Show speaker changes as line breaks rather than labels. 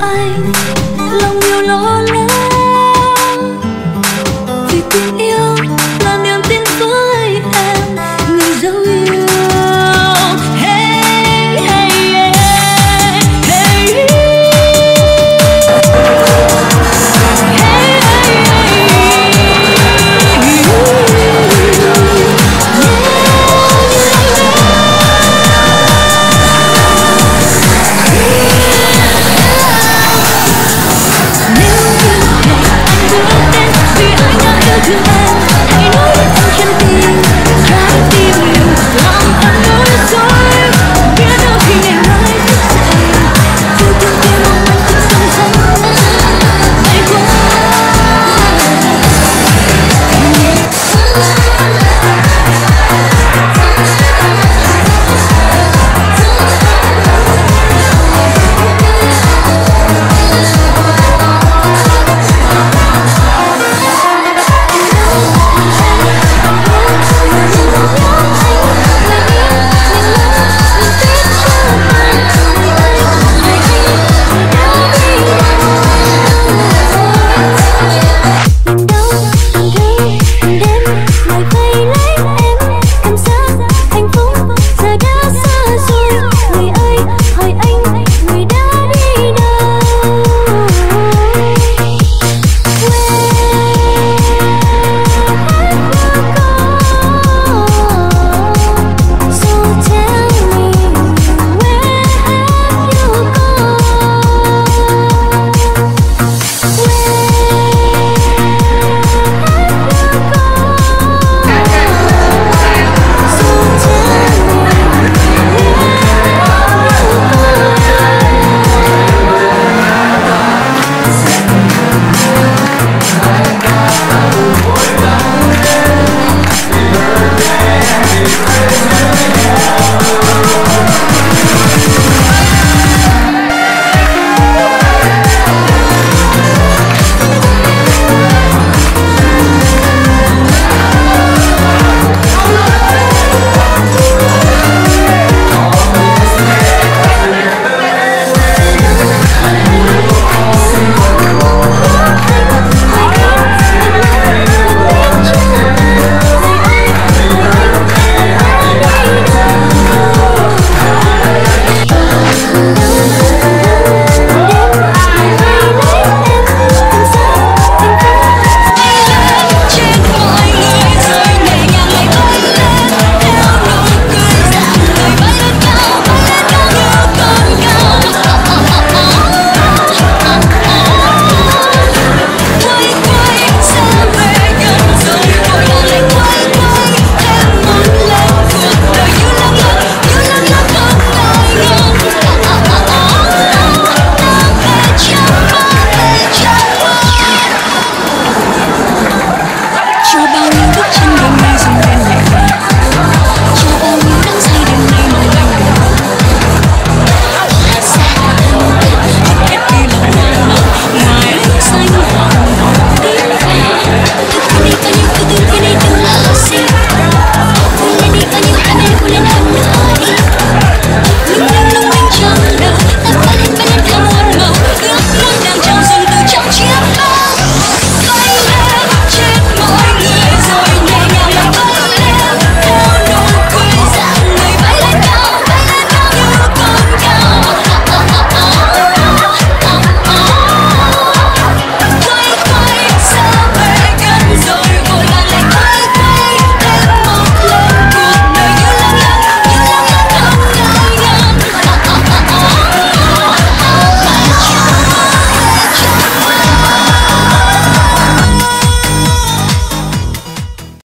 爱